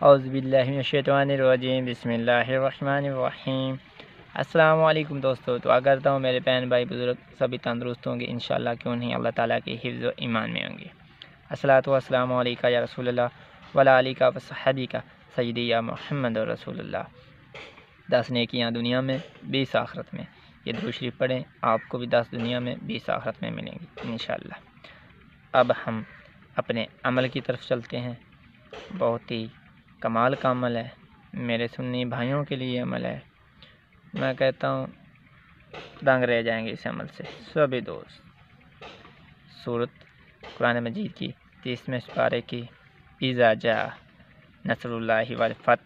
अज़बिल्लिनशैतवानरजीम बसमीम अस्सलाम दोस्तों। तो करता हूँ मेरे बहन भाई बुज़ुर्ग सभी तंदरुस्त होंगे। इन क्यों नहीं? अल्लाह ताला के हिफ्ज़ ईमान में होंगे। असलात वसलाम या रसूल वला का वसहबी का सईदी या मोहम्मद रसूलुल्लाह। दस नेकियाँ दुनिया में, बीस आखरत में। ये दूसरी पढ़ें, आपको भी दस दुनिया में बीस आखरत में मिलेंगी इन अब हम अपने अमल की तरफ़ चलते हैं। बहुत ही कमाल का अमल है, मेरे सुन्नी भाइयों के लिए अमल है। मैं कहता हूँ, दंग रह जाएँगे इस अमल से। सभी दोस्त, सूरत कुरान मजीद की तीसवें पारे की ईज़ा जा नसरुल्लाहि वल फत।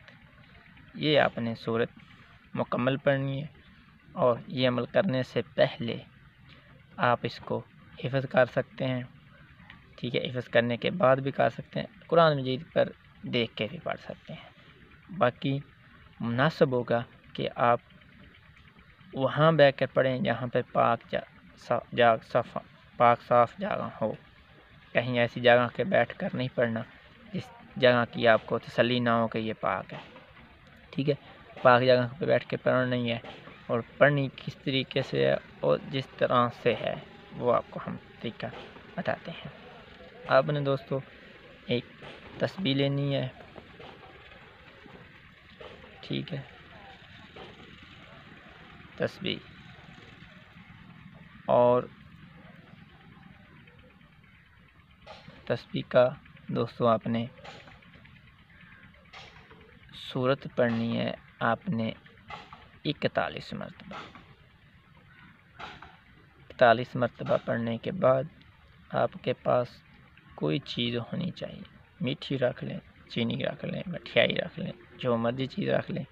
ये आपने सूरत मुकम्मल पढ़नी है और ये अमल करने से पहले आप इसको हिफज कर सकते हैं। ठीक है, हिफज करने के बाद भी कर सकते हैं। कुरान मजीद पर देख के भी पढ़ सकते हैं। बाकी मुनासब होगा कि आप वहाँ बैठ कर पढ़ें जहाँ पर पाक जा सफ़ा, पाक साफ़ जगह हो। कहीं ऐसी जगह के बैठ कर नहीं पढ़ना जिस जगह की आपको तसली ना हो कि ये पाक है। ठीक है? पाक जगह पर बैठ के पढ़ना नहीं है और पढ़नी किस तरीके से है और जिस तरह से है, वो आपको हम तरीका बताते हैं। आपने दोस्तों, एक तस्वीर लेनी है। ठीक है। तस्वीर। और तस्वीर का दोस्तों आपने सूरत पढ़नी है आपने इकतालीस मरतबा। इकतालीस मरतबा पढ़ने के बाद आपके पास कोई चीज़ होनी चाहिए। मीठी रख लें, चीनी रख लें मठियाई रख लें, जो मर्ज़ी चीज़ रख लें,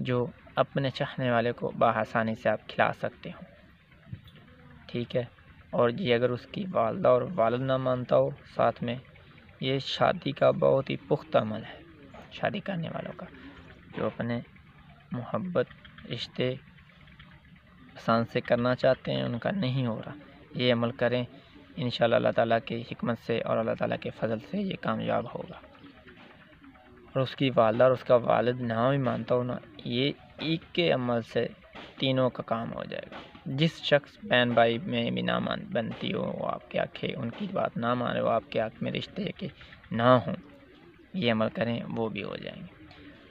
जो अपने चाहने वाले को बसानी से आप खिला सकते हो। ठीक है? और ये अगर उसकी वालदा और वालद ना मानता हो साथ में, ये शादी का बहुत ही पुख्त अमल है, शादी करने वालों का, जो अपने मोहब्बत, रिश्ते पसंद से करना चाहते हैं, उनका नहीं हो रहा। ये अमल करें इन अल्लाह ताला की हमत से और अल्लाह ताला के फजल से ये कामयाब होगा। और उसकी वालदा और उसका वालद ना भी मानता हो ना, ये एक के अमल से तीनों का काम हो जाएगा। जिस शख्स बहन भाई में भी ना मान, बनती हो, वो आपके आँखें, उनकी बात ना माने, वो आपके आँख में रिश्ते के ना हों, ये अमल करें, वो भी हो जाएँगे।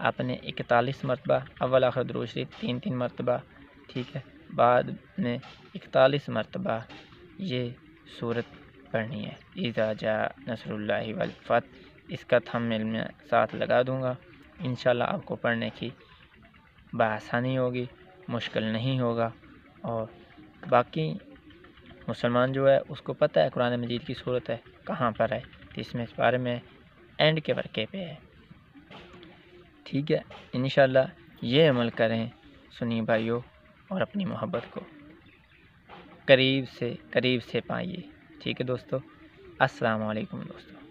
आपने इकतालीस मरतबा, अव्वल, आखिर दूसरी तीन तीन मरतबा, ठीक है? बाद में इकतालीस मरतबा, ये सूरत पढ़नी है। ईज़ा जा नसरुल्लाहि वल फत। इसका थंबनेल में साथ लगा दूँगा। इन आपको पढ़ने की बसानी होगी, मुश्किल नहीं होगा। और बाकी मुसलमान जो है, उसको पता है कुरान मजीद की सूरत है, कहाँ पर है तो इसमें इस बारे में एंड के वर्के पे है। ठीक है इन ये अमल करें सुनी भाइयों, और अपनी मोहब्बत को। करीब से करीब से पाइए। ठीक है दोस्तों? अस्सलाम वालेकुम दोस्तों।